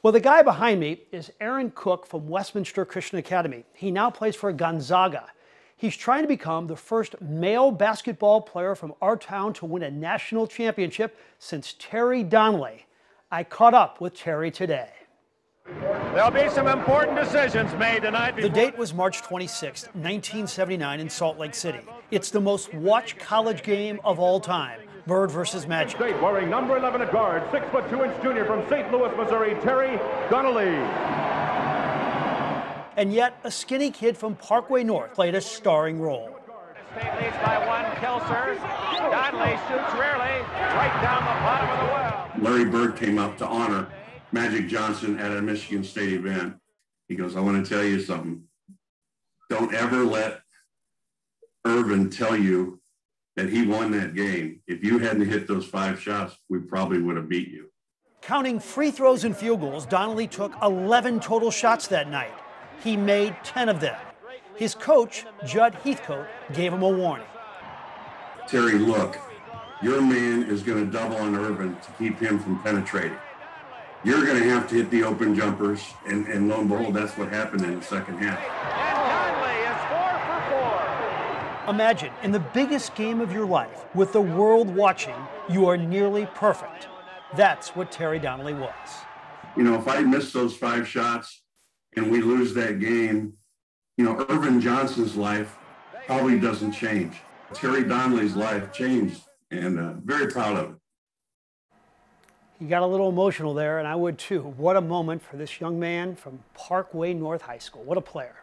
Well, the guy behind me is Aaron Cook from Westminster Christian Academy. He now plays for Gonzaga. He's trying to become the first male basketball player from our town to win a national championship since Terry Donnelly. I caught up with Terry today. There'll be some important decisions made tonight. The date was March 26, 1979, in Salt Lake City. It's the most watched college game of all time. Bird versus Magic. State wearing number 11 at guard, six foot two inch junior from St. Louis, Missouri, Terry Donnelly. And yet, a skinny kid from Parkway North played a starring role. State leads by one. Kelser. Donnelly shoots rarely, right down the bottom of the well. Larry Bird came up to honor Magic Johnson at a Michigan State event. He goes, I want to tell you something. Don't ever let Earvin tell you that he won that game. If you hadn't hit those five shots, we probably would have beat you. Counting free throws and field goals, Donnelly took 11 total shots that night. He made 10 of them. His coach, Judd Heathcote, gave him a warning. Terry, look, your man is going to double on Earvin to keep him from penetrating. You're going to have to hit the open jumpers, and, and lo and behold, that's what happened in the second half. And Donnelly is four for four. Imagine, in the biggest game of your life, with the world watching, you are nearly perfect. That's what Terry Donnelly was. You know, if I miss those five shots and we lose that game, you know, Earvin Johnson's life probably doesn't change. Terry Donnelly's life changed, and uh, very proud of it. He got a little emotional there, and I would too. What a moment for this young man from Parkway North High School. What a player.